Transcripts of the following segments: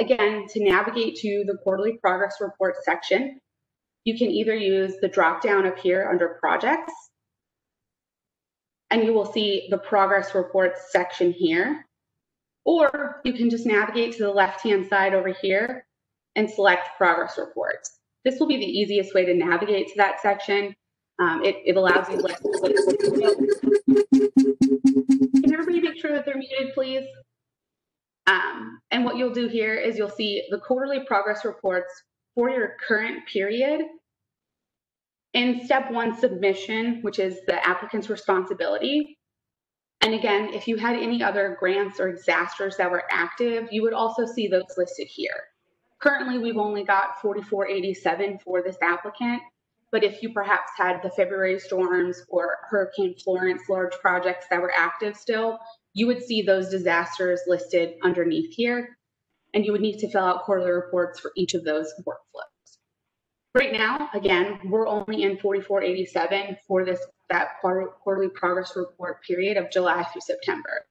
again, to navigate to the quarterly progress report section, you can either use the drop down up here under projects, and you will see the progress reports section here. Or you can just navigate to the left-hand side over here and select progress reports. This will be the easiest way to navigate to that section. Um, it, it, allows you less. Can everybody make sure that they're muted, please? Um, and what you'll do here is you'll see the quarterly progress reports for your current period in step one submission, which is the applicant's responsibility. And again, if you had any other grants or disasters that were active, you would also see those listed here. Currently, we've only got 4487 for this applicant, but if you perhaps had the February storms or Hurricane Florence large projects that were active still, you would see those disasters listed underneath here, and you would need to fill out quarterly reports for each of those workflows. Right now, again, we're only in 4487 for this that quarterly progress report period of July through September.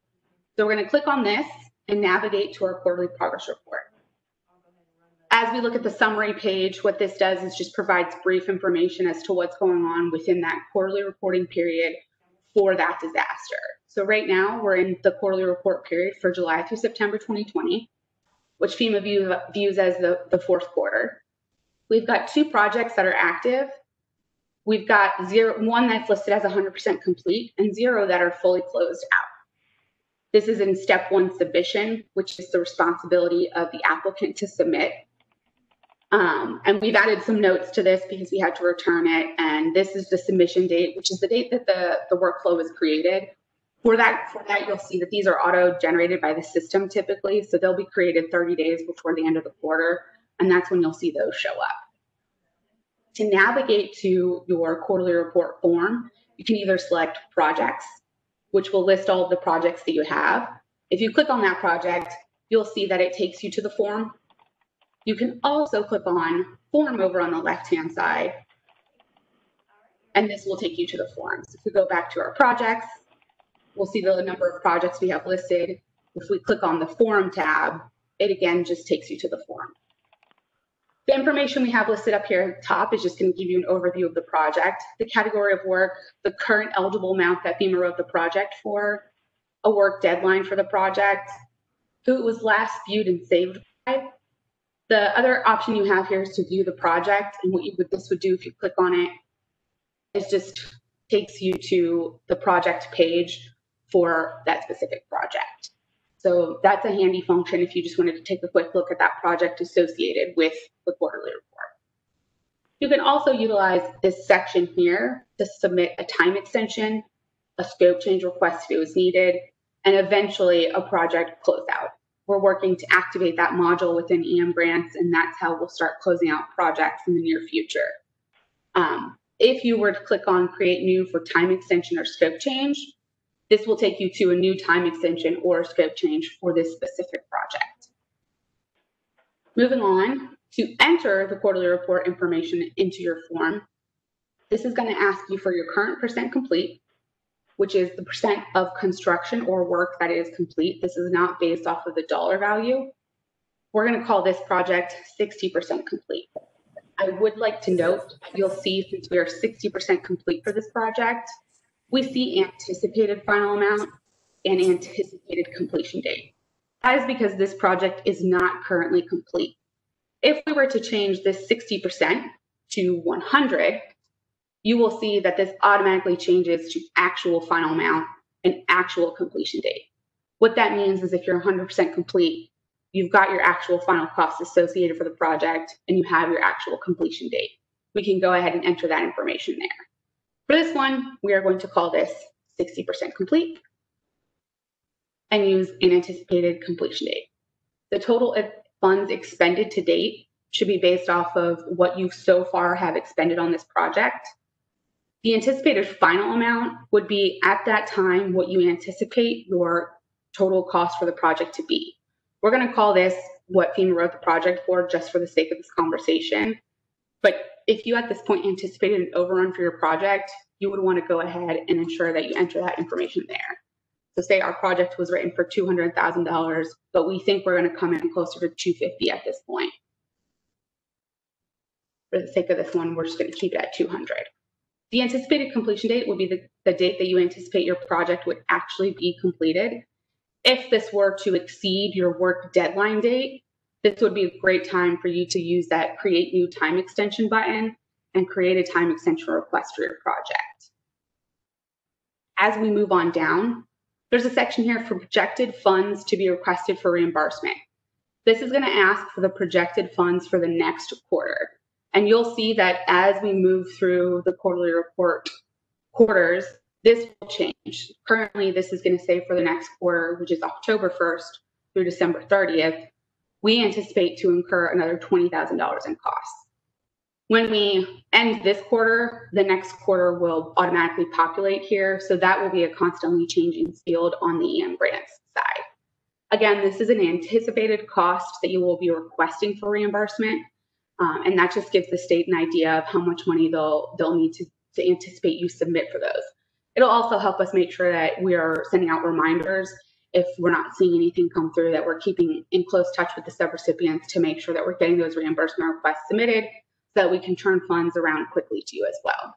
So we're going to click on this and navigate to our quarterly progress report. As we look at the summary page, what this does is just provides brief information as to what's going on within that quarterly reporting period for that disaster. So right now we're in the quarterly report period for July through September 2020, which FEMA view, views as the, the fourth quarter. We've got two projects that are active We've got zero, one that's listed as 100% complete and zero that are fully closed out. This is in step one submission, which is the responsibility of the applicant to submit. Um, and we've added some notes to this because we had to return it. And this is the submission date, which is the date that the, the workflow was created. For that, for that, you'll see that these are auto-generated by the system typically. So they'll be created 30 days before the end of the quarter. And that's when you'll see those show up to navigate to your quarterly report form, you can either select projects, which will list all of the projects that you have. If you click on that project, you'll see that it takes you to the form. You can also click on form over on the left-hand side, and this will take you to the form. So if we go back to our projects, we'll see the number of projects we have listed. If we click on the form tab, it again just takes you to the form. The information we have listed up here at the top is just going to give you an overview of the project, the category of work, the current eligible amount that FEMA wrote the project for, a work deadline for the project, who it was last viewed and saved by. The other option you have here is to view the project, and what you this would do if you click on it is just takes you to the project page for that specific project. So that's a handy function if you just wanted to take a quick look at that project associated with the quarterly report. You can also utilize this section here to submit a time extension, a scope change request if it was needed, and eventually a project closeout. We're working to activate that module within EM grants, and that's how we'll start closing out projects in the near future. Um, if you were to click on create new for time extension or scope change, this will take you to a new time extension or scope change for this specific project. Moving on, to enter the quarterly report information into your form, this is going to ask you for your current percent complete, which is the percent of construction or work that is complete. This is not based off of the dollar value. We're going to call this project 60% complete. I would like to note, you'll see since we are 60% complete for this project, we see anticipated final amount and anticipated completion date. That is because this project is not currently complete. If we were to change this 60% to 100, you will see that this automatically changes to actual final amount and actual completion date. What that means is if you're 100% complete, you've got your actual final costs associated for the project and you have your actual completion date. We can go ahead and enter that information there. For this one, we are going to call this 60% complete and use an anticipated completion date. The total of funds expended to date should be based off of what you so far have expended on this project. The anticipated final amount would be at that time what you anticipate your total cost for the project to be. We're going to call this what FEMA wrote the project for just for the sake of this conversation. But if you at this point anticipated an overrun for your project, you would want to go ahead and ensure that you enter that information there. So say our project was written for $200,000, but we think we're going to come in closer to 250 at this point. For the sake of this one, we're just going to keep it at 200. The anticipated completion date would be the, the date that you anticipate your project would actually be completed. If this were to exceed your work deadline date, this would be a great time for you to use that create new time extension button and create a time extension request for your project. As we move on down, there's a section here for projected funds to be requested for reimbursement. This is going to ask for the projected funds for the next quarter. And you'll see that as we move through the quarterly report quarters, this will change. Currently, this is going to say for the next quarter, which is October 1st through December 30th, we anticipate to incur another $20,000 in costs. When we end this quarter, the next quarter will automatically populate here. So that will be a constantly changing field on the EM grants side. Again, this is an anticipated cost that you will be requesting for reimbursement. Um, and that just gives the state an idea of how much money they'll they'll need to, to anticipate you submit for those. It'll also help us make sure that we are sending out reminders if we're not seeing anything come through, that we're keeping in close touch with the subrecipients to make sure that we're getting those reimbursement requests submitted so that we can turn funds around quickly to you as well.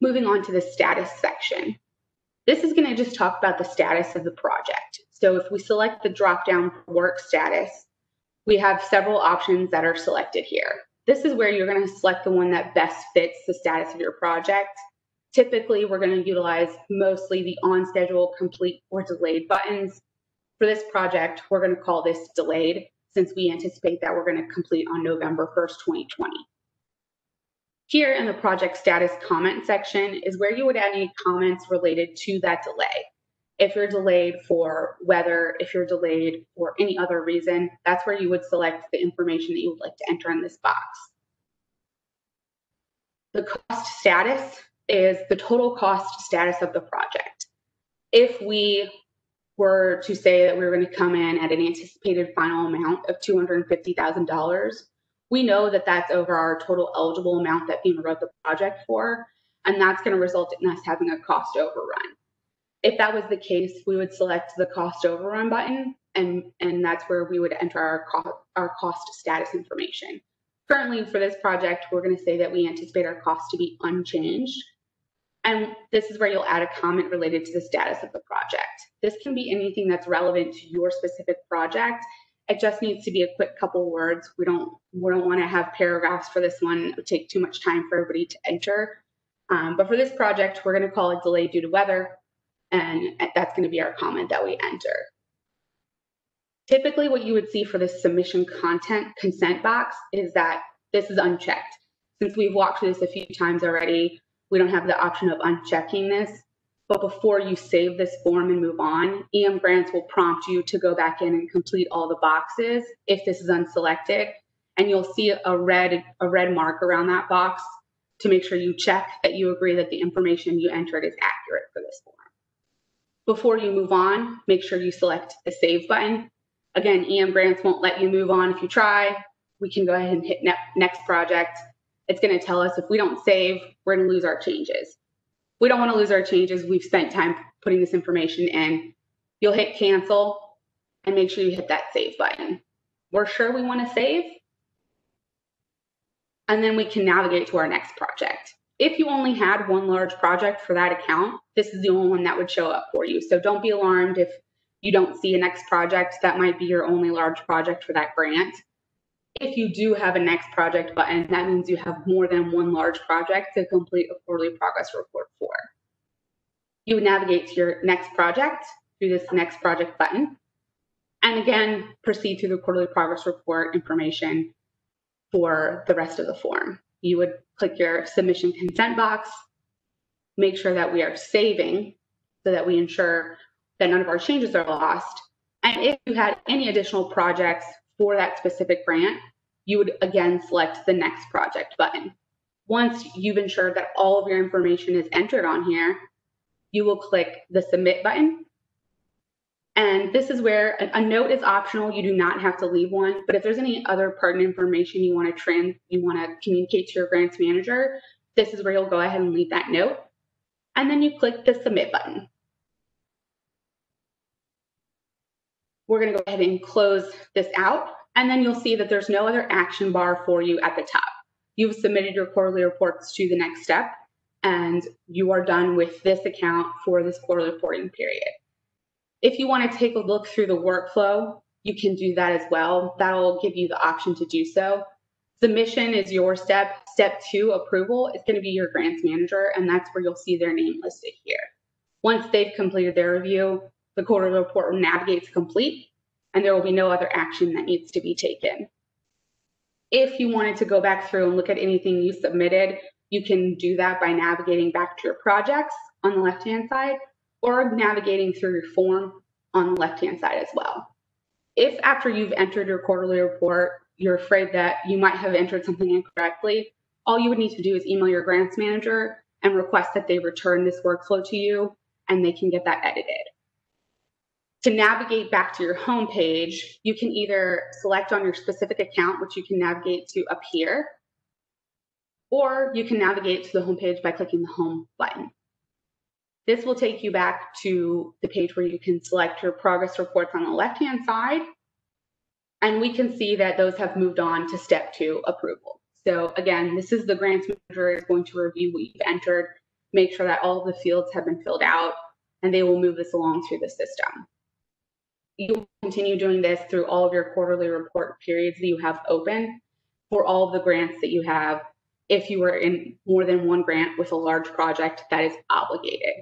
Moving on to the status section. This is going to just talk about the status of the project. So if we select the drop down work status, we have several options that are selected here. This is where you're going to select the one that best fits the status of your project. Typically, we're going to utilize mostly the on schedule, complete, or delayed buttons. For this project, we're going to call this delayed since we anticipate that we're going to complete on November 1st, 2020. Here in the project status comment section is where you would add any comments related to that delay. If you're delayed for weather, if you're delayed for any other reason, that's where you would select the information that you would like to enter in this box. The cost status is the total cost status of the project. If we were to say that we are going to come in at an anticipated final amount of $250,000, we know that that's over our total eligible amount that FEMA wrote the project for, and that's going to result in us having a cost overrun. If that was the case, we would select the cost overrun button, and, and that's where we would enter our, co our cost status information. Currently, for this project, we're going to say that we anticipate our cost to be unchanged, and this is where you'll add a comment related to the status of the project. This can be anything that's relevant to your specific project. It just needs to be a quick couple words. We don't we don't want to have paragraphs for this one. It would take too much time for everybody to enter. Um, but for this project, we're going to call it delayed due to weather, and that's going to be our comment that we enter. Typically, what you would see for this submission content consent box is that this is unchecked. Since we've walked through this a few times already, we don't have the option of unchecking this. But before you save this form and move on, EM Grants will prompt you to go back in and complete all the boxes if this is unselected. And you'll see a red, a red mark around that box to make sure you check that you agree that the information you entered is accurate for this form. Before you move on, make sure you select the Save button. Again, EM Grants won't let you move on if you try. We can go ahead and hit ne Next Project it's going to tell us if we don't save, we're going to lose our changes. We don't want to lose our changes. We've spent time putting this information in. You'll hit cancel and make sure you hit that save button. We're sure we want to save. And then we can navigate to our next project. If you only had one large project for that account, this is the only one that would show up for you. So don't be alarmed if you don't see a next project. That might be your only large project for that grant. If you do have a next project button, that means you have more than one large project to complete a quarterly progress report for. You would navigate to your next project through this next project button. And again, proceed through the quarterly progress report information for the rest of the form. You would click your submission consent box, make sure that we are saving so that we ensure that none of our changes are lost. And if you had any additional projects for that specific grant, you would again select the next project button. Once you've ensured that all of your information is entered on here, you will click the submit button. And this is where a, note is optional. You do not have to leave one, but if there's any other pertinent information you want to trans, you want to communicate to your grants manager, this is where you'll go ahead and leave that note. And then you click the submit button. We're going to go ahead and close this out. And then you'll see that there's no other action bar for you at the top. You've submitted your quarterly reports to the next step and you are done with this account for this quarterly reporting period. If you want to take a look through the workflow, you can do that as well. That'll give you the option to do so. Submission is your step. Step two, approval, is going to be your grants manager, and that's where you'll see their name listed here. Once they've completed their review, the quarterly report will navigate to complete, and there will be no other action that needs to be taken. If you wanted to go back through and look at anything you submitted, you can do that by navigating back to your projects on the left-hand side or navigating through your form on the left-hand side as well. If after you've entered your quarterly report, you're afraid that you might have entered something incorrectly, all you would need to do is email your grants manager and request that they return this workflow to you and they can get that edited. To navigate back to your home page, you can either select on your specific account, which you can navigate to up here, or you can navigate to the home page by clicking the home button. This will take you back to the page where you can select your progress reports on the left-hand side. And we can see that those have moved on to step two, approval. So again, this is the grants manager is going to review what you've entered, make sure that all the fields have been filled out, and they will move this along through the system. You'll continue doing this through all of your quarterly report periods that you have open for all of the grants that you have if you were in more than one grant with a large project that is obligated.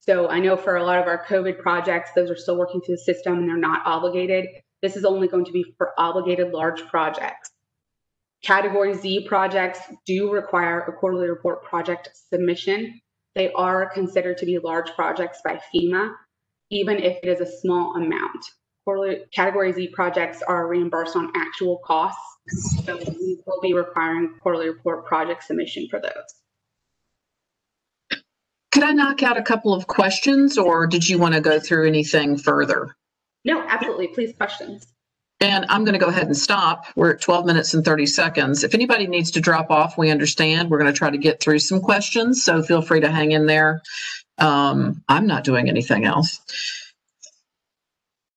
So I know for a lot of our COVID projects, those are still working through the system and they're not obligated. This is only going to be for obligated large projects. Category Z projects do require a quarterly report project submission. They are considered to be large projects by FEMA, even if it is a small amount. Quarterly, category Z projects are reimbursed on actual costs so we will be requiring quarterly report project submission for those. Could I knock out a couple of questions or did you want to go through anything further? No, absolutely. Please, questions. And I'm going to go ahead and stop. We're at 12 minutes and 30 seconds. If anybody needs to drop off, we understand. We're going to try to get through some questions, so feel free to hang in there. Um, I'm not doing anything else.